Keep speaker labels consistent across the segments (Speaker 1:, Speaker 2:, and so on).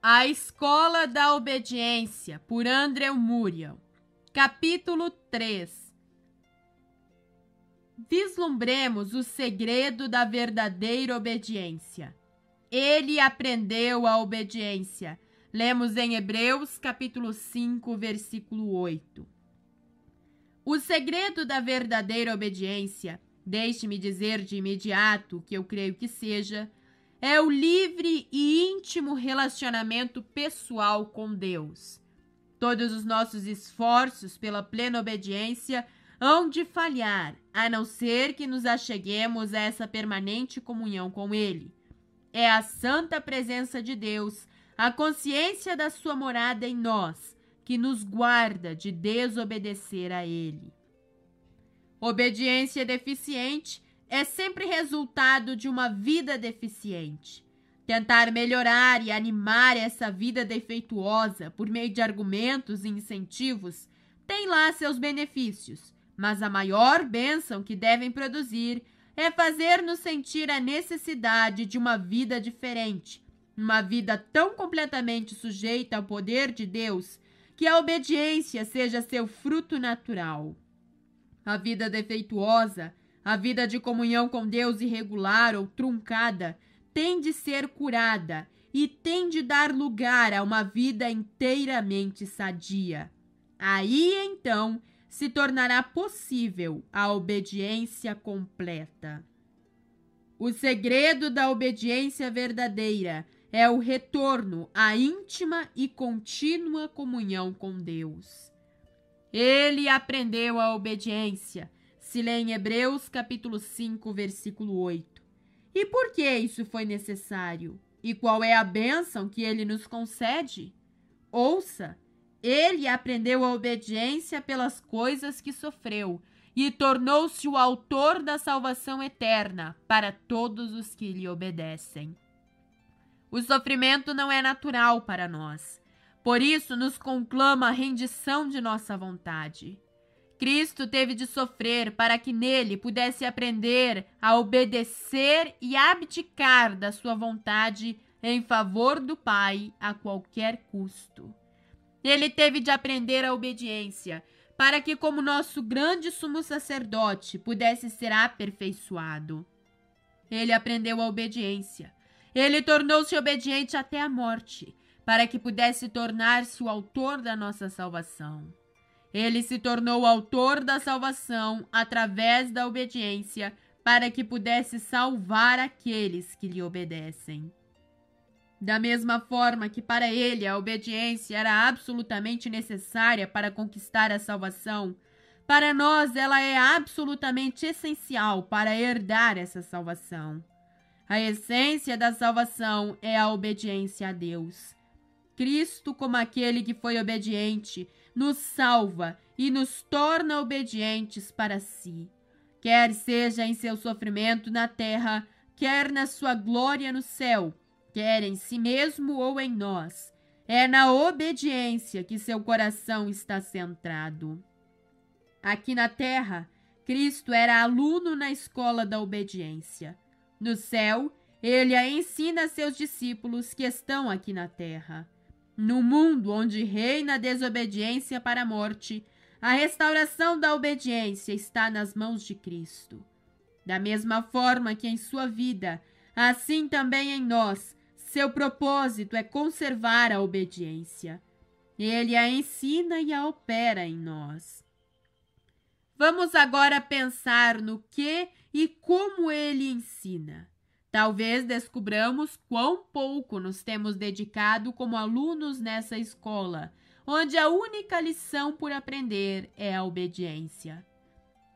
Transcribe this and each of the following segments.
Speaker 1: A Escola da Obediência, por Andrew Muriel. Capítulo 3 Vislumbremos o segredo da verdadeira obediência. Ele aprendeu a obediência. Lemos em Hebreus, capítulo 5, versículo 8. O segredo da verdadeira obediência, deixe-me dizer de imediato que eu creio que seja, é o livre e íntimo relacionamento pessoal com Deus. Todos os nossos esforços pela plena obediência hão de falhar, a não ser que nos acheguemos a essa permanente comunhão com Ele. É a santa presença de Deus, a consciência da Sua morada em nós, que nos guarda de desobedecer a Ele. Obediência deficiente é sempre resultado de uma vida deficiente. Tentar melhorar e animar essa vida defeituosa por meio de argumentos e incentivos tem lá seus benefícios, mas a maior bênção que devem produzir é fazer-nos sentir a necessidade de uma vida diferente, uma vida tão completamente sujeita ao poder de Deus que a obediência seja seu fruto natural. A vida defeituosa a vida de comunhão com Deus irregular ou truncada tem de ser curada e tem de dar lugar a uma vida inteiramente sadia. Aí então se tornará possível a obediência completa. O segredo da obediência verdadeira é o retorno à íntima e contínua comunhão com Deus. Ele aprendeu a obediência se lê em Hebreus capítulo 5, versículo 8. E por que isso foi necessário? E qual é a bênção que ele nos concede? Ouça, ele aprendeu a obediência pelas coisas que sofreu e tornou-se o autor da salvação eterna para todos os que lhe obedecem. O sofrimento não é natural para nós, por isso nos conclama a rendição de nossa vontade. Cristo teve de sofrer para que nele pudesse aprender a obedecer e abdicar da sua vontade em favor do Pai a qualquer custo. Ele teve de aprender a obediência para que, como nosso grande sumo sacerdote, pudesse ser aperfeiçoado. Ele aprendeu a obediência. Ele tornou-se obediente até a morte, para que pudesse tornar-se o autor da nossa salvação. Ele se tornou autor da salvação através da obediência, para que pudesse salvar aqueles que lhe obedecem. Da mesma forma que para ele a obediência era absolutamente necessária para conquistar a salvação, para nós ela é absolutamente essencial para herdar essa salvação. A essência da salvação é a obediência a Deus. Cristo, como aquele que foi obediente, nos salva e nos torna obedientes para si, quer seja em seu sofrimento na terra, quer na sua glória no céu, quer em si mesmo ou em nós. É na obediência que seu coração está centrado. Aqui na terra, Cristo era aluno na escola da obediência. No céu, ele a ensina a seus discípulos que estão aqui na terra. No mundo onde reina a desobediência para a morte, a restauração da obediência está nas mãos de Cristo. Da mesma forma que em sua vida, assim também em nós, seu propósito é conservar a obediência. Ele a ensina e a opera em nós. Vamos agora pensar no que e como ele ensina. Talvez descubramos quão pouco nos temos dedicado como alunos nessa escola, onde a única lição por aprender é a obediência.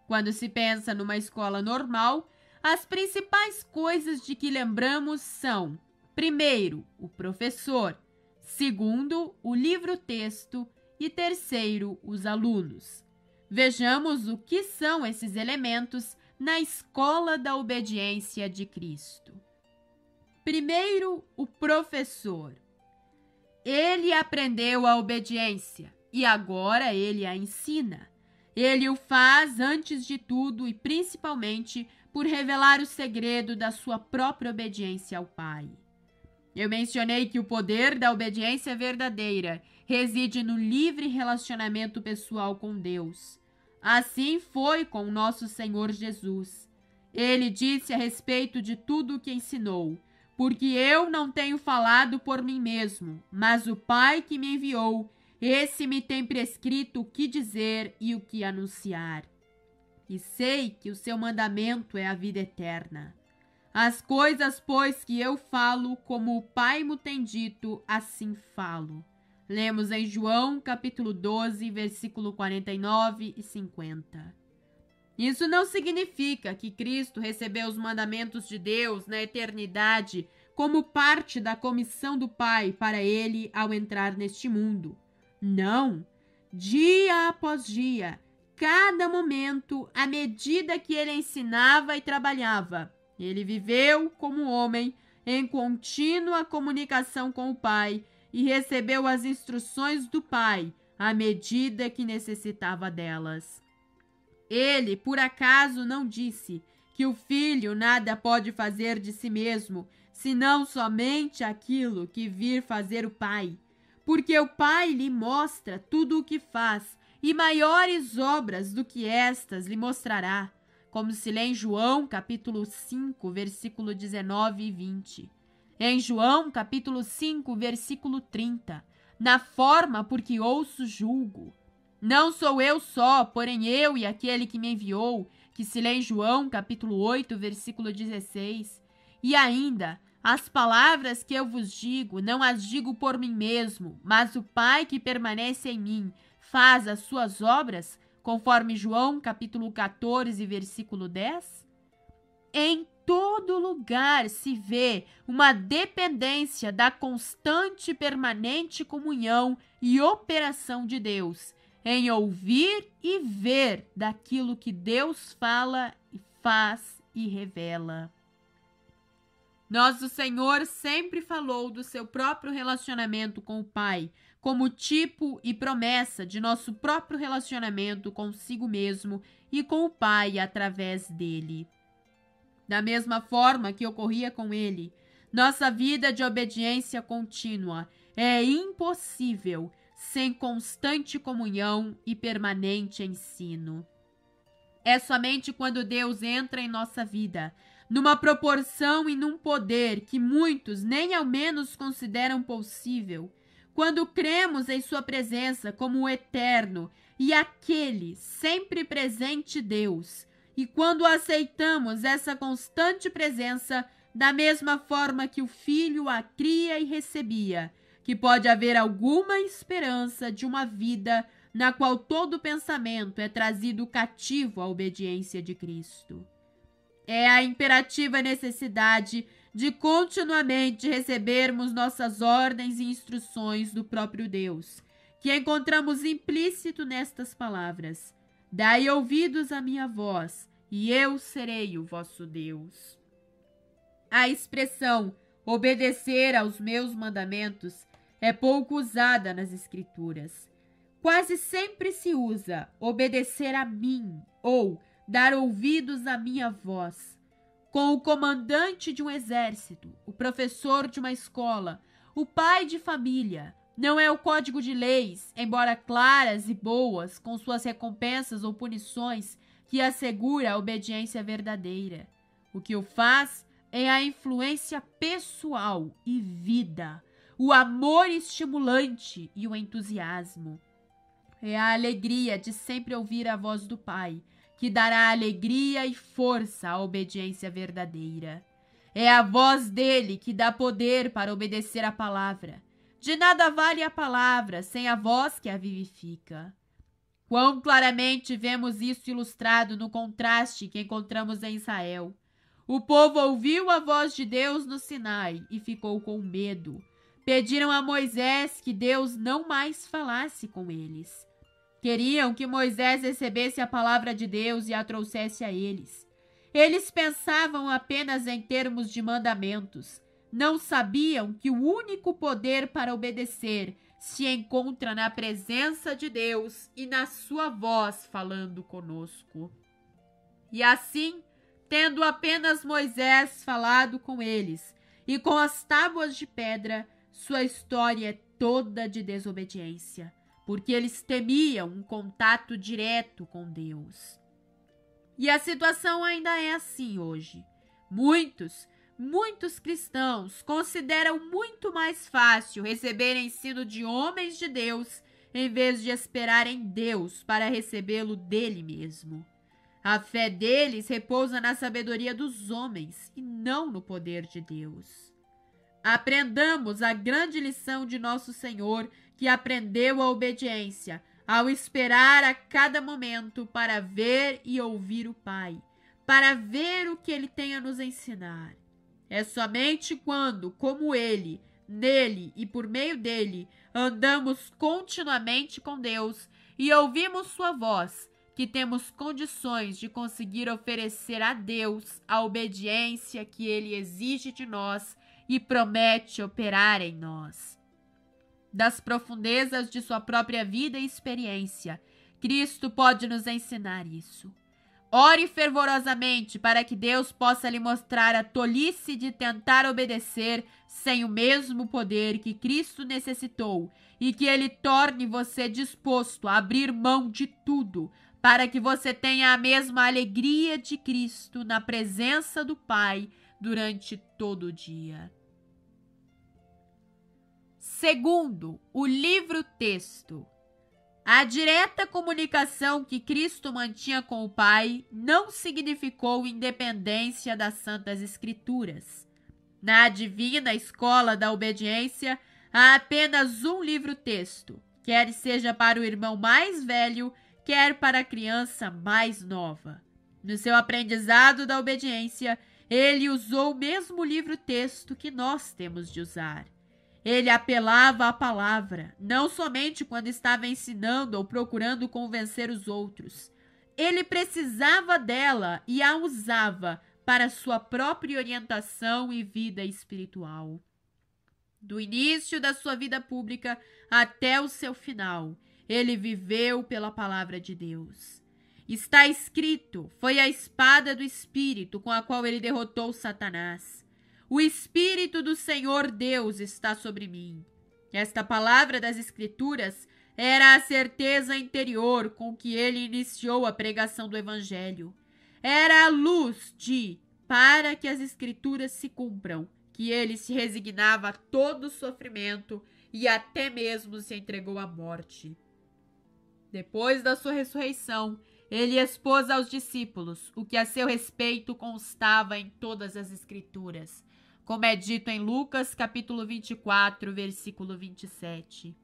Speaker 1: Quando se pensa numa escola normal, as principais coisas de que lembramos são: primeiro, o professor, segundo, o livro-texto e terceiro, os alunos. Vejamos o que são esses elementos na escola da obediência de Cristo. Primeiro, o professor. Ele aprendeu a obediência e agora ele a ensina. Ele o faz antes de tudo e principalmente por revelar o segredo da sua própria obediência ao Pai. Eu mencionei que o poder da obediência verdadeira reside no livre relacionamento pessoal com Deus. Assim foi com nosso Senhor Jesus. Ele disse a respeito de tudo o que ensinou: Porque eu não tenho falado por mim mesmo, mas o Pai que me enviou, esse me tem prescrito o que dizer e o que anunciar. E sei que o seu mandamento é a vida eterna. As coisas, pois, que eu falo, como o Pai me tem dito, assim falo. Lemos em João, capítulo 12, versículo 49 e 50. Isso não significa que Cristo recebeu os mandamentos de Deus na eternidade como parte da comissão do Pai para ele ao entrar neste mundo. Não! Dia após dia, cada momento, à medida que ele ensinava e trabalhava, ele viveu como homem em contínua comunicação com o Pai e recebeu as instruções do Pai à medida que necessitava delas. Ele, por acaso, não disse que o filho nada pode fazer de si mesmo, senão somente aquilo que vir fazer o Pai, porque o Pai lhe mostra tudo o que faz, e maiores obras do que estas lhe mostrará como se lê em João, capítulo 5, versículo 19 e 20. Em João, capítulo 5, versículo 30, na forma por que ouço julgo. Não sou eu só, porém eu e aquele que me enviou, que se lê em João, capítulo 8, versículo 16. E ainda, as palavras que eu vos digo, não as digo por mim mesmo, mas o Pai que permanece em mim faz as suas obras, conforme João capítulo 14, versículo 10? Em todo lugar se vê uma dependência da constante e permanente comunhão e operação de Deus, em ouvir e ver daquilo que Deus fala, faz e revela. Nosso Senhor sempre falou do seu próprio relacionamento com o Pai, como tipo e promessa de nosso próprio relacionamento consigo mesmo e com o Pai através dele. Da mesma forma que ocorria com ele, nossa vida de obediência contínua é impossível sem constante comunhão e permanente ensino. É somente quando Deus entra em nossa vida, numa proporção e num poder que muitos nem ao menos consideram possível, quando cremos em Sua presença como o eterno e aquele sempre presente Deus, e quando aceitamos essa constante presença da mesma forma que o Filho a cria e recebia, que pode haver alguma esperança de uma vida na qual todo pensamento é trazido cativo à obediência de Cristo. É a imperativa necessidade de continuamente recebermos nossas ordens e instruções do próprio Deus, que encontramos implícito nestas palavras: Dai ouvidos à minha voz, e eu serei o vosso Deus. A expressão obedecer aos meus mandamentos é pouco usada nas Escrituras. Quase sempre se usa obedecer a mim ou dar ouvidos à minha voz com o comandante de um exército, o professor de uma escola, o pai de família. Não é o código de leis, embora claras e boas, com suas recompensas ou punições, que assegura a obediência verdadeira. O que o faz é a influência pessoal e vida, o amor estimulante e o entusiasmo. É a alegria de sempre ouvir a voz do Pai que dará alegria e força à obediência verdadeira. É a voz dele que dá poder para obedecer a palavra. De nada vale a palavra sem a voz que a vivifica. Quão claramente vemos isso ilustrado no contraste que encontramos em Israel. O povo ouviu a voz de Deus no Sinai e ficou com medo. Pediram a Moisés que Deus não mais falasse com eles. Queriam que Moisés recebesse a palavra de Deus e a trouxesse a eles. Eles pensavam apenas em termos de mandamentos. Não sabiam que o único poder para obedecer se encontra na presença de Deus e na sua voz falando conosco. E assim, tendo apenas Moisés falado com eles, e com as tábuas de pedra, sua história é toda de desobediência, porque eles temiam um contato direto com Deus. E a situação ainda é assim hoje. Muitos, muitos cristãos consideram muito mais fácil receber ensino de homens de Deus em vez de esperar em Deus para recebê-lo dele mesmo. A fé deles repousa na sabedoria dos homens e não no poder de Deus. Aprendamos a grande lição de nosso Senhor, que aprendeu a obediência, ao esperar a cada momento para ver e ouvir o Pai, para ver o que ele tem a nos ensinar. É somente quando, como ele, nele e por meio dele, andamos continuamente com Deus e ouvimos Sua voz que temos condições de conseguir oferecer a Deus a obediência que Ele exige de nós e promete operar em nós. Das profundezas de sua própria vida e experiência, Cristo pode nos ensinar isso. Ore fervorosamente para que Deus possa lhe mostrar a tolice de tentar obedecer sem o mesmo poder que Cristo necessitou e que Ele torne você disposto a abrir mão de tudo para que você tenha a mesma alegria de Cristo na presença do Pai durante todo o dia. Segundo, o livro-texto. A direta comunicação que Cristo mantinha com o Pai não significou independência das Santas Escrituras. Na divina escola da obediência, há apenas um livro-texto, quer seja para o irmão mais velho quer para a criança mais nova. No seu aprendizado da obediência, ele usou o mesmo livro-texto que nós temos de usar. Ele apelava à palavra, não somente quando estava ensinando ou procurando convencer os outros. Ele precisava dela e a usava para sua própria orientação e vida espiritual. Do início da sua vida pública até o seu final, ele viveu pela palavra de Deus. Está escrito: foi a espada do Espírito com a qual ele derrotou Satanás. O Espírito do Senhor Deus está sobre mim. Esta palavra das Escrituras era a certeza interior com que ele iniciou a pregação do Evangelho. Era a luz de, para que as Escrituras se cumpram, que ele se resignava a todo sofrimento e até mesmo se entregou à morte. Depois da sua ressurreição, ele expôs aos discípulos o que a seu respeito constava em todas as escrituras, como é dito em Lucas capítulo 24, versículo 27.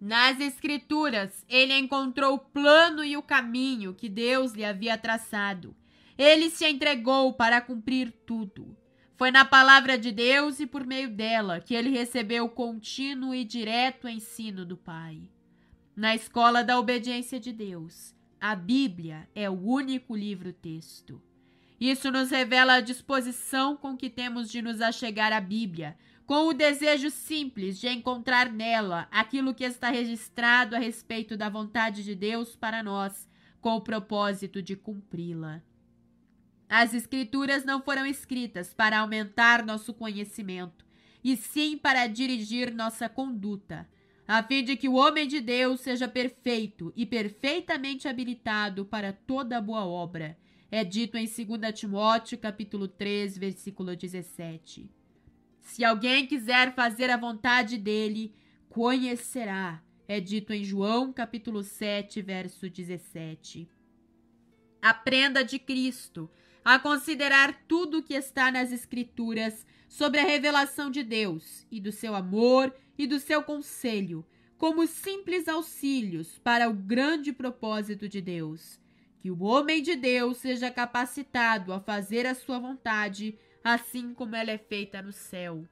Speaker 1: Nas escrituras, ele encontrou o plano e o caminho que Deus lhe havia traçado. Ele se entregou para cumprir tudo. Foi na palavra de Deus e por meio dela que ele recebeu o contínuo e direto ensino do Pai. Na escola da obediência de Deus, a Bíblia é o único livro-texto. Isso nos revela a disposição com que temos de nos achegar à Bíblia, com o desejo simples de encontrar nela aquilo que está registrado a respeito da vontade de Deus para nós, com o propósito de cumpri-la. As Escrituras não foram escritas para aumentar nosso conhecimento, e sim para dirigir nossa conduta a fim de que o homem de Deus seja perfeito e perfeitamente habilitado para toda boa obra. É dito em 2 Timóteo, capítulo 3, versículo 17. Se alguém quiser fazer a vontade dele, conhecerá. É dito em João, capítulo 7, verso 17. Aprenda de Cristo a considerar tudo o que está nas Escrituras sobre a revelação de Deus e do seu amor e do seu conselho, como simples auxílios para o grande propósito de Deus. Que o homem de Deus seja capacitado a fazer a sua vontade, assim como ela é feita no céu.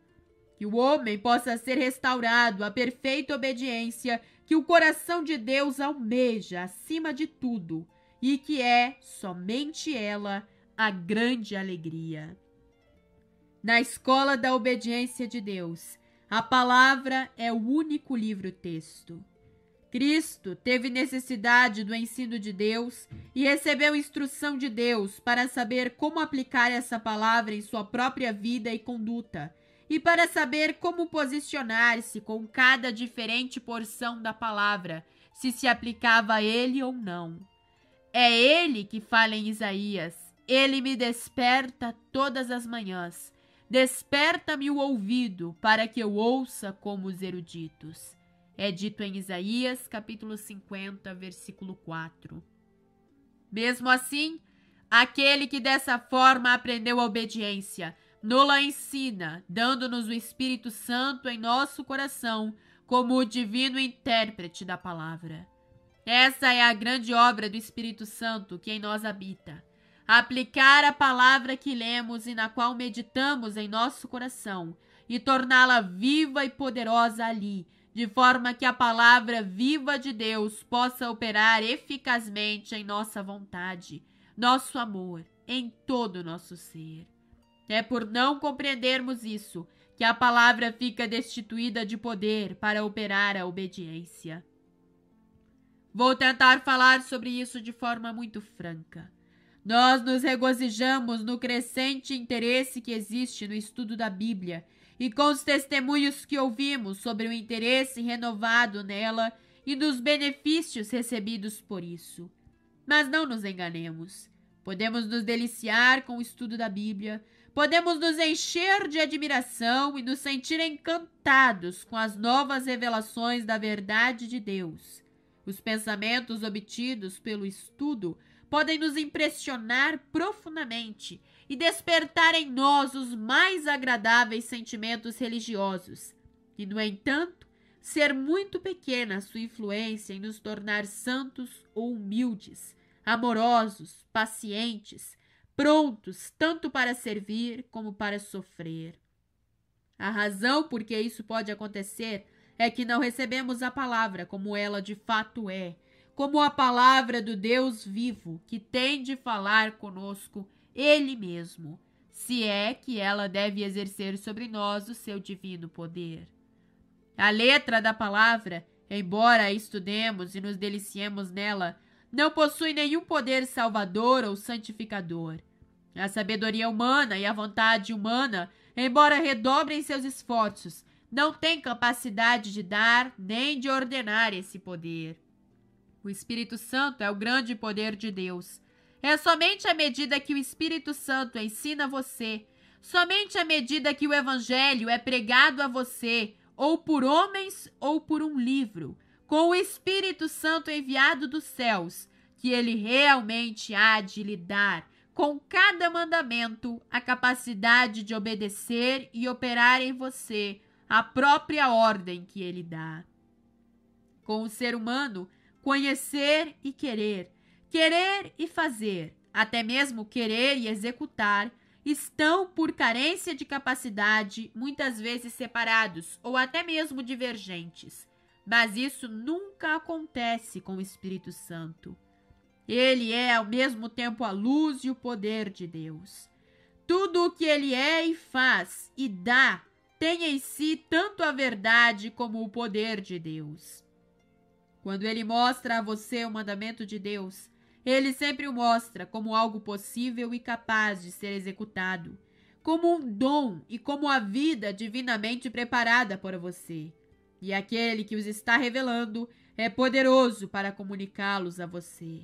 Speaker 1: Que o homem possa ser restaurado à perfeita obediência que o coração de Deus almeja acima de tudo, e que é somente ela a grande alegria. Na escola da obediência de Deus, a palavra é o único livro-texto. Cristo teve necessidade do ensino de Deus e recebeu instrução de Deus para saber como aplicar essa palavra em sua própria vida e conduta, e para saber como posicionar-se com cada diferente porção da palavra, se se aplicava a ele ou não. É ele que fala em Isaías: Ele me desperta todas as manhãs. Desperta-me o ouvido para que eu ouça como os eruditos. É dito em Isaías, capítulo 50, versículo 4. Mesmo assim, aquele que dessa forma aprendeu a obediência, nola ensina, dando-nos o Espírito Santo em nosso coração, como o divino intérprete da palavra. Essa é a grande obra do Espírito Santo que em nós habita. Aplicar a palavra que lemos e na qual meditamos em nosso coração e torná-la viva e poderosa ali, de forma que a palavra viva de Deus possa operar eficazmente em nossa vontade, nosso amor, em todo o nosso ser. É por não compreendermos isso que a palavra fica destituída de poder para operar a obediência. Vou tentar falar sobre isso de forma muito franca. Nós nos regozijamos no crescente interesse que existe no estudo da Bíblia e com os testemunhos que ouvimos sobre o interesse renovado nela e dos benefícios recebidos por isso. Mas não nos enganemos. Podemos nos deliciar com o estudo da Bíblia, podemos nos encher de admiração e nos sentir encantados com as novas revelações da verdade de Deus. Os pensamentos obtidos pelo estudo podem nos impressionar profundamente e despertar em nós os mais agradáveis sentimentos religiosos, e, no entanto, ser muito pequena a sua influência em nos tornar santos ou humildes, amorosos, pacientes, prontos tanto para servir como para sofrer. A razão por que isso pode acontecer é que não recebemos a palavra como ela de fato é, como a palavra do Deus vivo que tem de falar conosco ele mesmo, se é que ela deve exercer sobre nós o seu divino poder. A letra da palavra, embora a estudemos e nos deliciemos nela, não possui nenhum poder salvador ou santificador. A sabedoria humana e a vontade humana, embora redobrem seus esforços, não têm capacidade de dar nem de ordenar esse poder. O Espírito Santo é o grande poder de Deus é somente à medida que o Espírito Santo ensina você, somente à medida que o Evangelho é pregado a você, ou por homens ou por um livro, com o Espírito Santo enviado dos céus, que ele realmente há de lhe dar, com cada mandamento, a capacidade de obedecer e operar em você a própria ordem que ele dá. Com o ser humano, conhecer e querer Querer e fazer, até mesmo querer e executar, estão, por carência de capacidade, muitas vezes separados ou até mesmo divergentes. Mas isso nunca acontece com o Espírito Santo. Ele é ao mesmo tempo a luz e o poder de Deus. Tudo o que ele é e faz e dá tem em si tanto a verdade como o poder de Deus. Quando ele mostra a você o mandamento de Deus, ele sempre o mostra como algo possível e capaz de ser executado, como um dom e como a vida divinamente preparada para você. E aquele que os está revelando é poderoso para comunicá-los a você.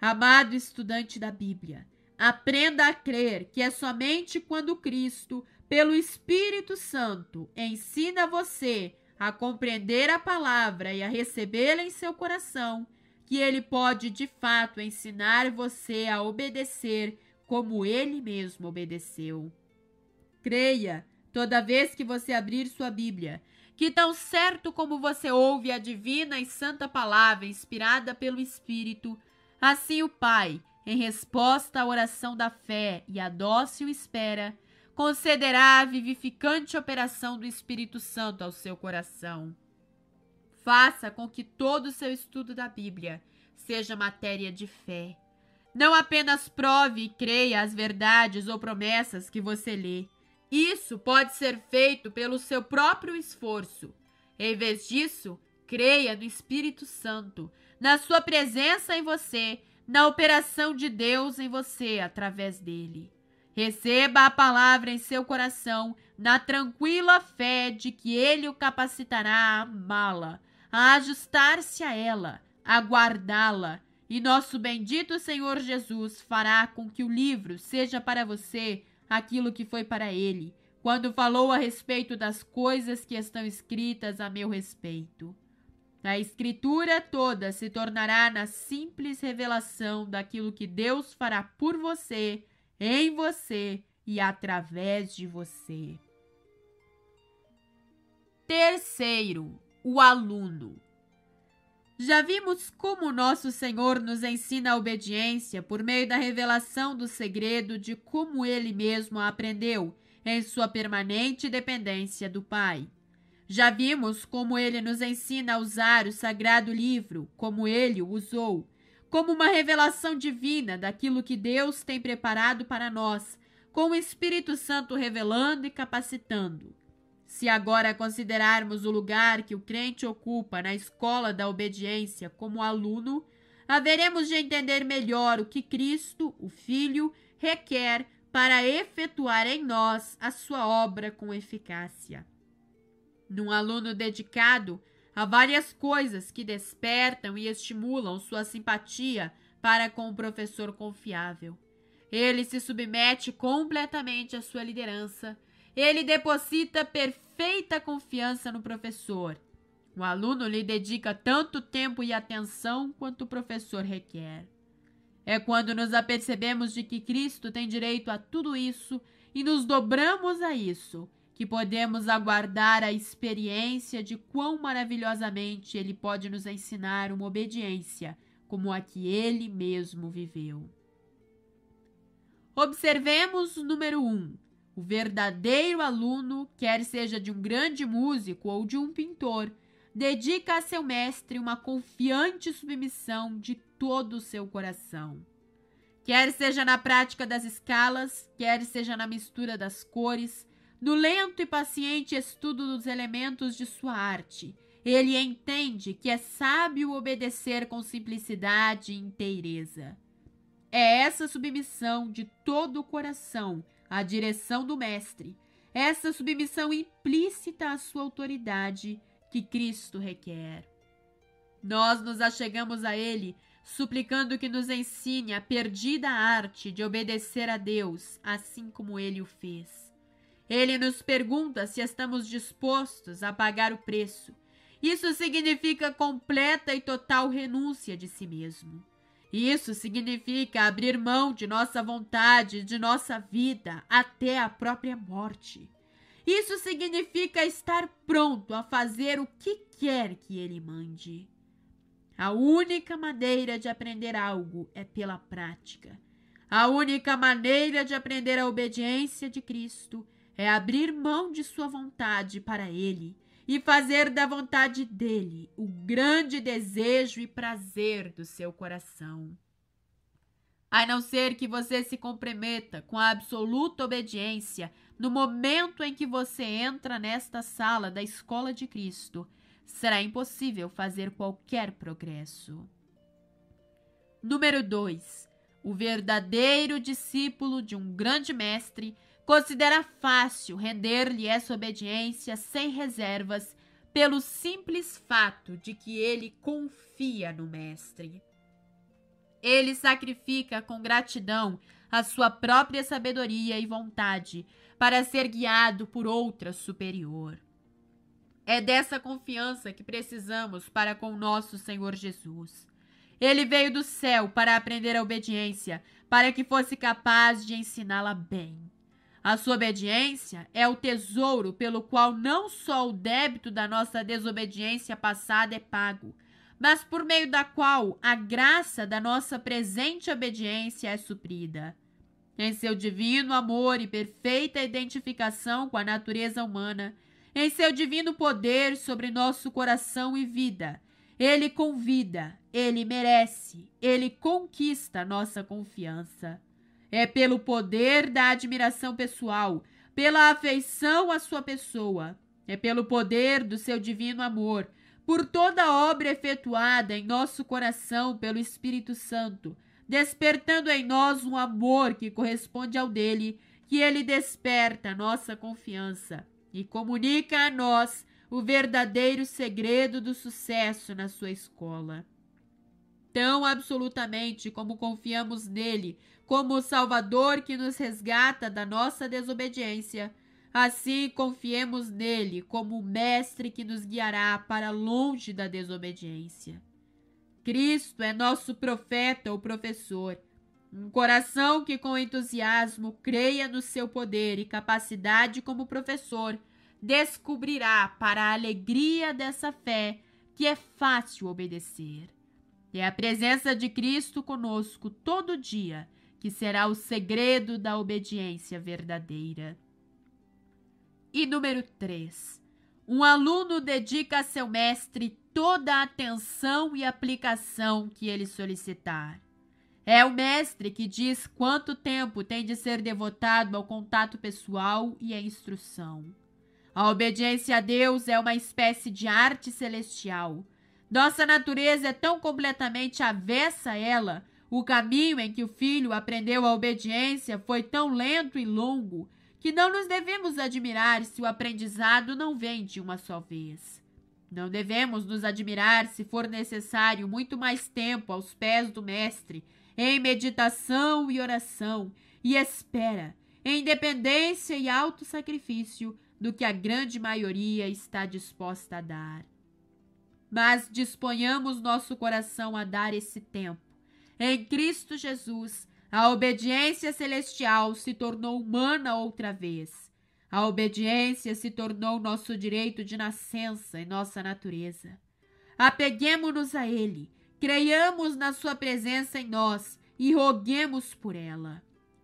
Speaker 1: Amado estudante da Bíblia, aprenda a crer que é somente quando Cristo, pelo Espírito Santo, ensina você a compreender a palavra e a recebê-la em seu coração que ele pode de fato ensinar você a obedecer como ele mesmo obedeceu. Creia, toda vez que você abrir sua Bíblia, que tão certo como você ouve a divina e santa palavra inspirada pelo Espírito, assim o Pai, em resposta à oração da fé e à dócil espera, concederá a vivificante operação do Espírito Santo ao seu coração. Faça com que todo o seu estudo da Bíblia seja matéria de fé. Não apenas prove e creia as verdades ou promessas que você lê. Isso pode ser feito pelo seu próprio esforço. Em vez disso, creia no Espírito Santo, na sua presença em você, na operação de Deus em você através dele. Receba a palavra em seu coração, na tranquila fé de que ele o capacitará a amá-la, a ajustar-se a ela, a guardá-la, e nosso bendito Senhor Jesus fará com que o livro seja para você aquilo que foi para ele, quando falou a respeito das coisas que estão escritas a meu respeito. A Escritura toda se tornará na simples revelação daquilo que Deus fará por você, em você e através de você. Terceiro, o aluno. Já vimos como nosso Senhor nos ensina a obediência por meio da revelação do segredo de como ele mesmo a aprendeu em sua permanente dependência do Pai. Já vimos como ele nos ensina a usar o sagrado livro, como ele o usou, como uma revelação divina daquilo que Deus tem preparado para nós, com o Espírito Santo revelando e capacitando. Se agora considerarmos o lugar que o crente ocupa na escola da obediência como aluno, haveremos de entender melhor o que Cristo, o Filho, requer para efetuar em nós a sua obra com eficácia. Num aluno dedicado, há várias coisas que despertam e estimulam sua simpatia para com o professor confiável. Ele se submete completamente à sua liderança. Ele deposita perfeita confiança no professor. O aluno lhe dedica tanto tempo e atenção quanto o professor requer. É quando nos apercebemos de que Cristo tem direito a tudo isso e nos dobramos a isso que podemos aguardar a experiência de quão maravilhosamente ele pode nos ensinar uma obediência como a que ele mesmo viveu. Observemos número 1. Um, o verdadeiro aluno, quer seja de um grande músico ou de um pintor, dedica a seu mestre uma confiante submissão de todo o seu coração. Quer seja na prática das escalas, quer seja na mistura das cores, no lento e paciente estudo dos elementos de sua arte, ele entende que é sábio obedecer com simplicidade e inteireza. É essa submissão de todo o coração à direção do Mestre, essa submissão implícita à sua autoridade que Cristo requer. Nós nos achegamos a Ele, suplicando que nos ensine a perdida arte de obedecer a Deus, assim como Ele o fez. Ele nos pergunta se estamos dispostos a pagar o preço. Isso significa completa e total renúncia de si mesmo. Isso significa abrir mão de nossa vontade, de nossa vida, até a própria morte. Isso significa estar pronto a fazer o que quer que ele mande. A única maneira de aprender algo é pela prática. A única maneira de aprender a obediência de Cristo é abrir mão de sua vontade para Ele e fazer da vontade dele o grande desejo e prazer do seu coração. A não ser que você se comprometa com a absoluta obediência no momento em que você entra nesta sala da escola de Cristo, será impossível fazer qualquer progresso. Número 2. O verdadeiro discípulo de um grande mestre Considera fácil render-lhe essa obediência sem reservas, pelo simples fato de que ele confia no Mestre. Ele sacrifica com gratidão a sua própria sabedoria e vontade para ser guiado por outra superior. É dessa confiança que precisamos para com nosso Senhor Jesus. Ele veio do céu para aprender a obediência, para que fosse capaz de ensiná-la bem. A sua obediência é o tesouro pelo qual não só o débito da nossa desobediência passada é pago, mas por meio da qual a graça da nossa presente obediência é suprida. Em seu divino amor e perfeita identificação com a natureza humana, em seu divino poder sobre nosso coração e vida, ele convida, ele merece, ele conquista nossa confiança. É pelo poder da admiração pessoal, pela afeição à sua pessoa, é pelo poder do seu divino amor, por toda obra efetuada em nosso coração pelo Espírito Santo, despertando em nós um amor que corresponde ao dele, que ele desperta nossa confiança e comunica a nós o verdadeiro segredo do sucesso na sua escola. Tão absolutamente como confiamos nele, como o Salvador que nos resgata da nossa desobediência, Assim confiemos nele como o Mestre que nos guiará para longe da desobediência. Cristo é nosso profeta ou professor, um coração que com entusiasmo creia no seu poder e capacidade como professor, descobrirá para a alegria dessa fé que é fácil obedecer. É a presença de Cristo conosco todo dia que será o segredo da obediência verdadeira. E número 3. Um aluno dedica a seu mestre toda a atenção e aplicação que ele solicitar. É o mestre que diz quanto tempo tem de ser devotado ao contato pessoal e à instrução. A obediência a Deus é uma espécie de arte celestial. Nossa natureza é tão completamente avessa a ela, o caminho em que o filho aprendeu a obediência foi tão lento e longo que não nos devemos admirar se o aprendizado não vem de uma só vez. Não devemos nos admirar se for necessário muito mais tempo aos pés do Mestre, em meditação e oração, e espera, em dependência e alto sacrifício, do que a grande maioria está disposta a dar. Mas disponhamos nosso coração a dar esse tempo. Em Cristo Jesus, a obediência celestial se tornou humana outra vez. A obediência se tornou nosso direito de nascença e nossa natureza. Apeguemos-nos a Ele, creiamos na Sua presença em nós e roguemos por ela.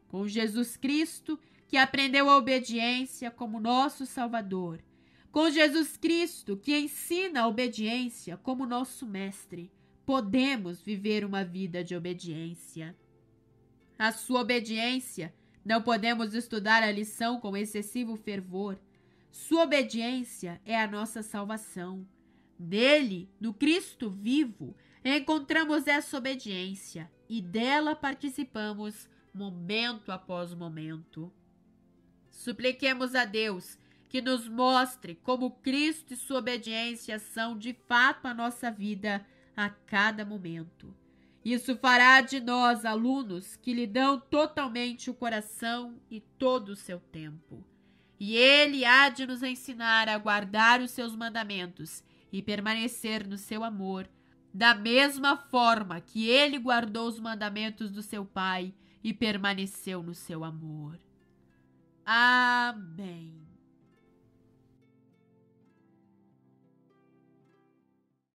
Speaker 1: Com Jesus Cristo, que aprendeu a obediência como nosso Salvador, com Jesus Cristo, que ensina a obediência como nosso Mestre, podemos viver uma vida de obediência a sua obediência. Não podemos estudar a lição com excessivo fervor. Sua obediência é a nossa salvação. Nele, no Cristo vivo, encontramos essa obediência e dela participamos momento após momento. Supliquemos a Deus que nos mostre como Cristo e sua obediência são de fato a nossa vida a cada momento. Isso fará de nós alunos que lhe dão totalmente o coração e todo o seu tempo. E ele há de nos ensinar a guardar os seus mandamentos e permanecer no seu amor, da mesma forma que ele guardou os mandamentos do seu Pai e permaneceu no seu amor. Amém.